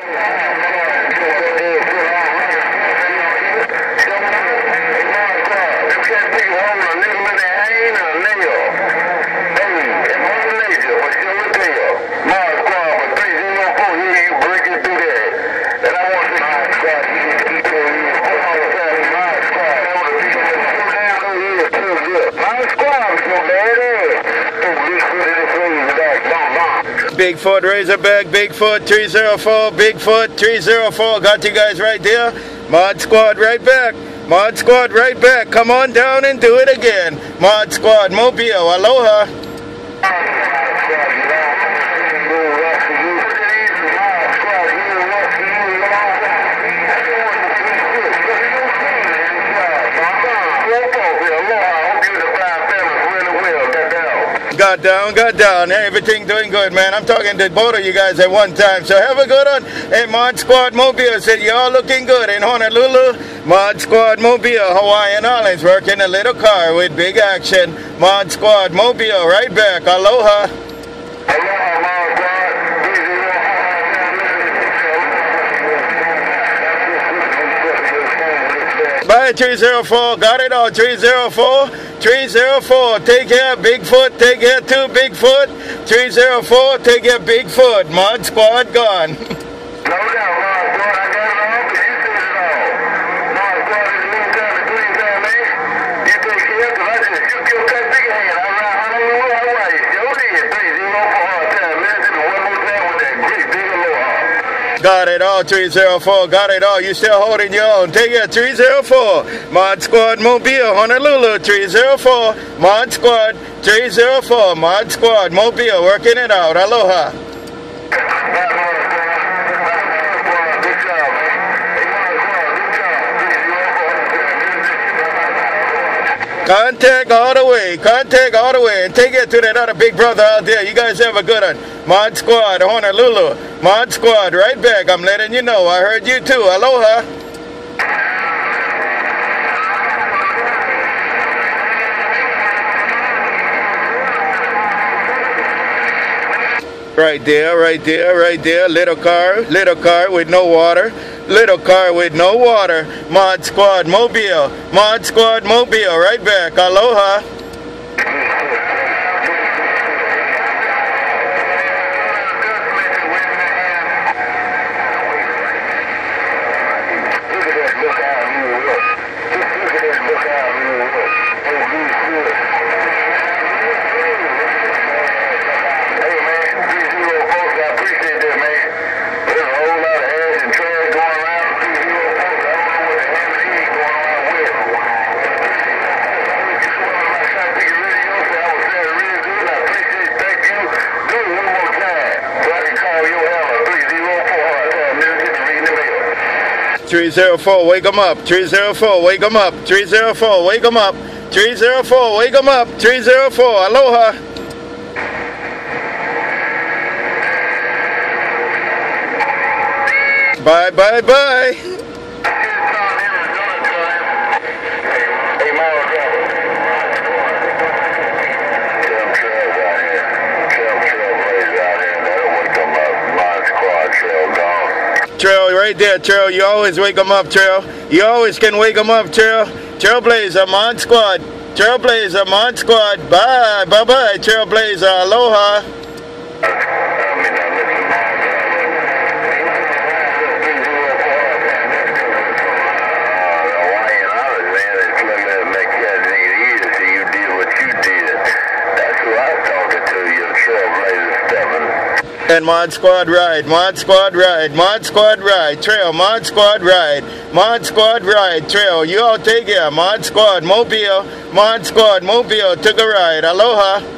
Yeah. Bigfoot Razorback, Bigfoot 304, Bigfoot 304. Got you guys right there. Mod Squad right back. Mod Squad right back. Come on down and do it again. Mod Squad, Mobile, aloha. Got down, got down. Everything doing good, man. I'm talking to both of you guys at one time. So have a good one. Hey, Mod Squad Mobile said y'all looking good in Honolulu. Mod Squad Mobile, Hawaiian Islands, working a little car with big action. Mod Squad Mobile, right back. Aloha. Bye, 304. Got it all, 304. 304. Take care, Bigfoot. Take care, too, Bigfoot. 304. Take care, Bigfoot. Mod Squad gone. No doubt, Lord, Lord, I got it all, but you said it all. Lord, God, in the meantime, the green time, man, you take care, because I just shook your cut big hand. I ride Honolulu, Hawaii. Sure did. Three zero for hard time. Listen to one more time with that great big aloha. Got it all, 304. Got it all. You still holding your own. Take it, 304. Mod Squad Mobile, Honolulu, 304. Mod Squad, 304. Mod Squad Mobile, working it out. Aloha. Contact all the way. Contact all the way. And take it to that other big brother out there. You guys have a good one. Mod Squad, Honolulu. Mod Squad, right back. I'm letting you know. I heard you too. Aloha. Right there, right there, right there. Little car, little car with no water. Little car with no water. Mod Squad Mobile. Mod Squad Mobile. Right back. Aloha. 304, wake 'em up. 304, wake 'em up. 304, wake 'em up. 304, wake 'em up. 304, aloha. Bye, bye, bye. Hey, Miles, tell them trails out here. Tell them trailblazers out here. That'll wake them up. Mod Squad trail gone. Trail, right there, Trail. You always wake 'em up, Trail. You always can wake 'em up, Trail. Trailblazer, Mod Squad. Trailblazer, Mod Squad. Bye, bye, bye. Trailblazer, aloha. And Mod Squad Ride, Mod Squad Ride, Mod Squad Ride, Trail, Mod Squad Ride, Mod Squad Ride, Trail. You all take care. Mod Squad Mobile, Mod Squad Mobile took a ride. Aloha.